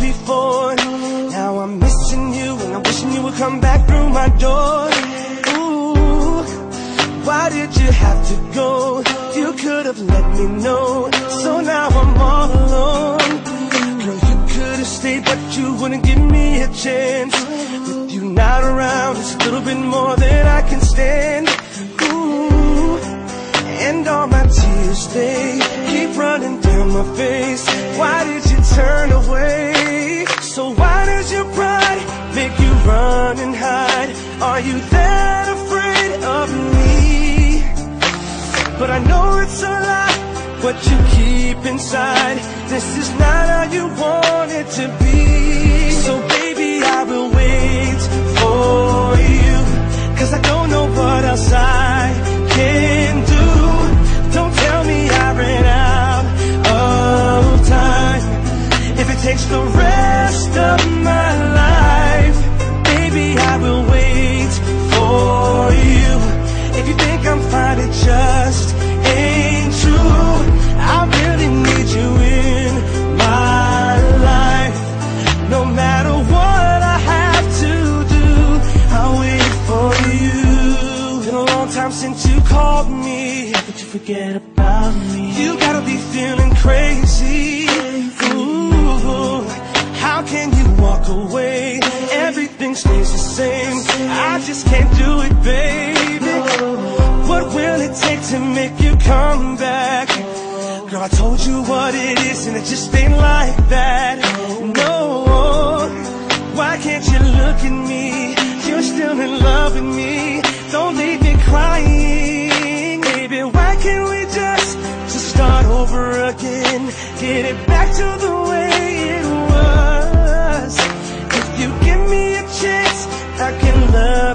before. Now I'm missing you and I'm wishing you would come back through my door. Ooh, why did you have to go? You could have let me know. So now I'm all alone. Girl, you could have stayed, but you wouldn't give me a chance. With you not around, it's a little bit more than I can stand. Ooh, and all my tears they keep running down my face. Why did turn away? So why does your pride make you run and hide? Are you that afraid of me? But I know it's a lie, what you keep inside. This is not how you want it to be. If it takes the rest of my life, baby, I will wait for you. If you think I'm fine, it just ain't true. I really need you in my life. No matter what I have to do, I'll wait for you. It's been a long time since you called me. Could you forget about me? You gotta be feeling crazy. Stays the same. I just can't do it, baby. What will it take to make you come back? Girl, I told you what it is, and it just ain't like that. No, why can't you look at me? You're still in love with me. Don't leave me crying, baby. Why can't we just just start over again? Get it back to the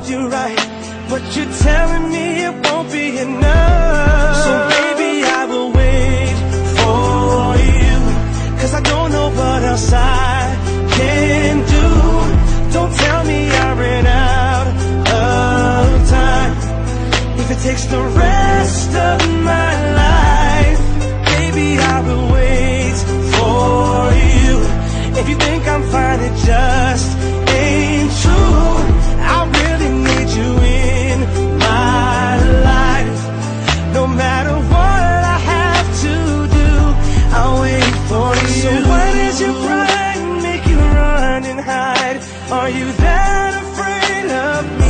love you right. But you're telling me it won't be enough. So baby, I will wait for you. Cause I don't know what else I can do. Don't tell me I ran out of time. If it takes the rest of my life, baby, I will you that afraid of me?